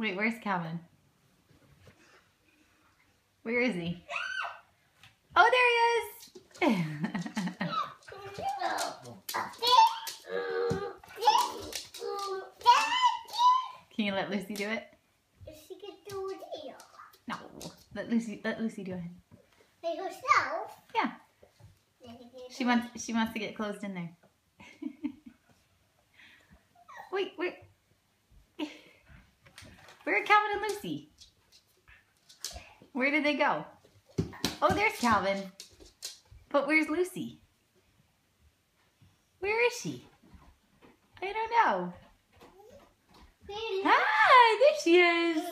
Wait, where's Calvin? Where is he? Oh, there he is! Can you let Lucy do it? No. Let Lucy let Lucy do it. By herself. Yeah. She wants she wants to get closed in there. Wait, where Where are Calvin and Lucy? Where did they go? Oh, there's Calvin. But where's Lucy? Where is she? I don't know. Hi, there she is.